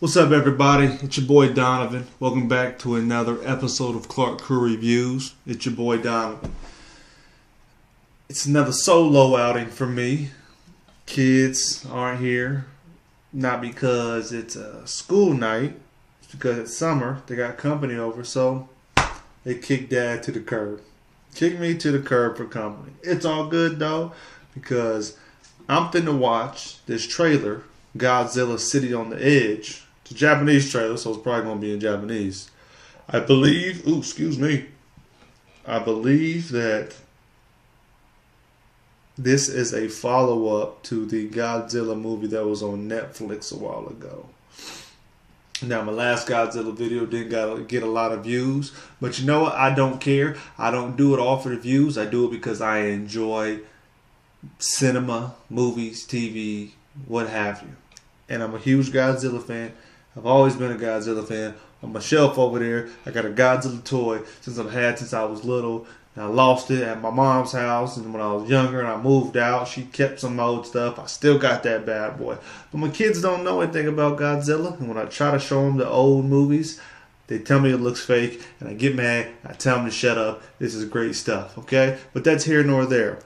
What's up, everybody? It's your boy Donovan. Welcome back to another episode of Clark Crew Reviews. It's your boy Donovan. It's another solo outing for me. Kids aren't here, not because it's a school night, it's because it's summer. They got company over, so they kicked dad to the curb. Kick me to the curb for company. It's all good though, because I'm finna watch this trailer, Godzilla City on the Edge. It's a Japanese trailer, so it's probably gonna be in Japanese. I believe. Ooh, excuse me. I believe that this is a follow up to the Godzilla movie that was on Netflix a while ago. Now, my last Godzilla video didn't get a lot of views, but you know what? I don't care. I don't do it all for the views. I do it because I enjoy cinema, movies, TV, what have you. And I'm a huge Godzilla fan. I've always been a Godzilla fan. On my shelf over there, I got a Godzilla toy since I've had since I was little. And I lost it at my mom's house, and when I was younger and I moved out, she kept some old stuff. I still got that bad boy. But my kids don't know anything about Godzilla, and when I try to show them the old movies, they tell me it looks fake, and I get mad. I tell them to shut up. This is great stuff, okay? But that's here nor there.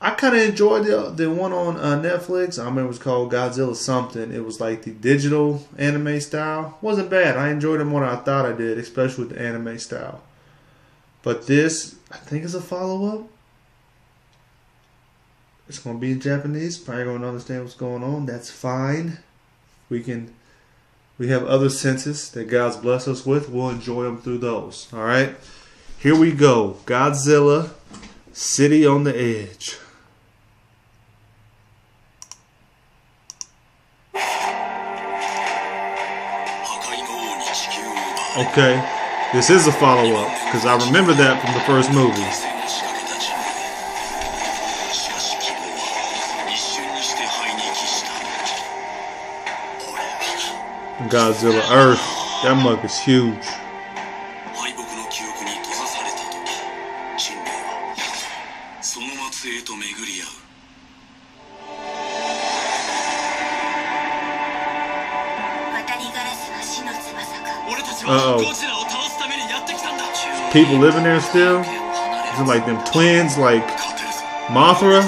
I kind of enjoyed the the one on uh, Netflix. I remember it was called Godzilla something. It was like the digital anime style. wasn't bad. I enjoyed it more than I thought I did, especially with the anime style. But this, I think, is a follow up. It's gonna be in Japanese. Probably gonna understand what's going on. That's fine. We can. We have other senses that God's blessed us with. We'll enjoy them through those. All right. Here we go. Godzilla, City on the Edge. Okay, this is a follow up because I remember that from the first movie. Godzilla Earth, that mug is huge. Uh oh. People living there still? Is it like them twins, like Mothra?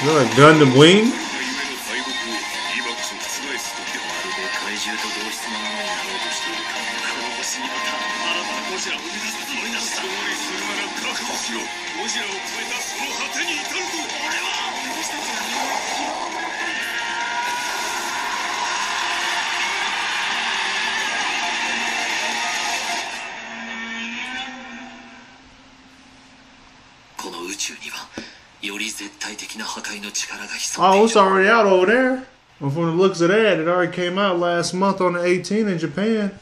That a Gundam Wing? Oh, it's already out over there. Well, from the looks of that, it already came out last month on the 18 in Japan.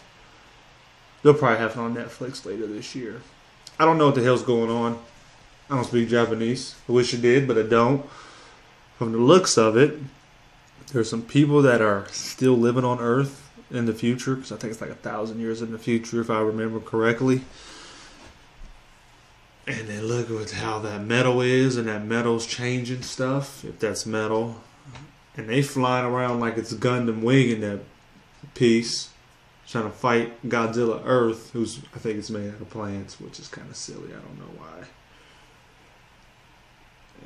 They'll probably have it on Netflix later this year. I don't know what the hell's going on. I don't speak Japanese. I wish I did, but I don't. From the looks of it, there's some people that are still living on Earth in the future, because I think it's like a thousand years in the future, if I remember correctly. And then look at how that metal is, and that metal's changing stuff, if that's metal. And they flying around like it's Gundam Wing in that piece, trying to fight Godzilla Earth, who's, I think it's made out of plants, which is kind of silly. I don't know why.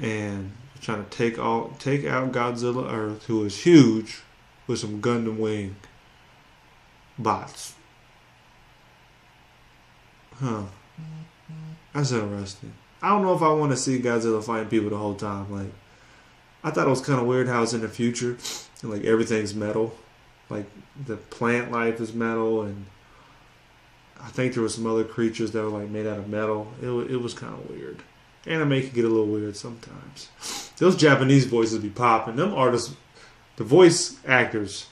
And trying to take all take out Godzilla Earth, who is huge, with some Gundam Wing bots. Huh. Mm-hmm. That's interesting. I don't know if I want to see Godzilla fighting people the whole time. Like, I thought it was kind of weird how it's in the future, and like everything's metal, like the plant life is metal, and I think there were some other creatures that were like made out of metal. It it was kind of weird. Anime can get a little weird sometimes. Those Japanese voices be popping. Them artists, the voice actors,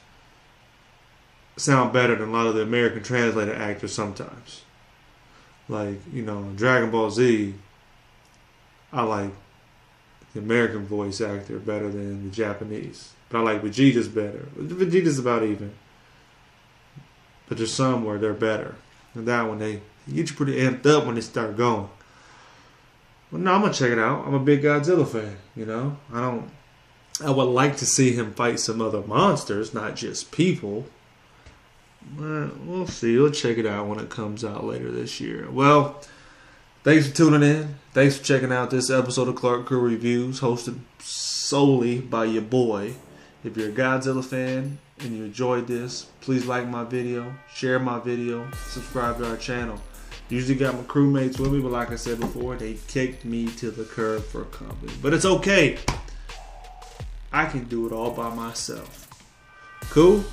sound better than a lot of the American translated actors sometimes. Like, you know, Dragon Ball Z, I like the American voice actor better than the Japanese. But I like Vegeta's better. Vegeta's about even. But there's some where they're better. And that one, they get you pretty amped up when they start going. Well, no, I'm gonna check it out. I'm a big Godzilla fan. You know, I don't. I would like to see him fight some other monsters, not just people. We'll see. We'll check it out when it comes out later this year. Well, thanks for tuning in. Thanks for checking out this episode of Clark Crew Reviews, hosted solely by your boy. If you're a Godzilla fan and you enjoyed this, please like my video, share my video, subscribe to our channel. Usually got my crewmates with me, but like I said before, they kicked me to the curb for company. But it's okay. I can do it all by myself. Cool?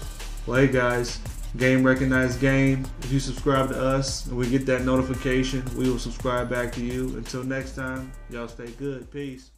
Well, hey guys, game recognized game. If you subscribe to us and we get that notification, we will subscribe back to you. Until next time, y'all stay good. Peace.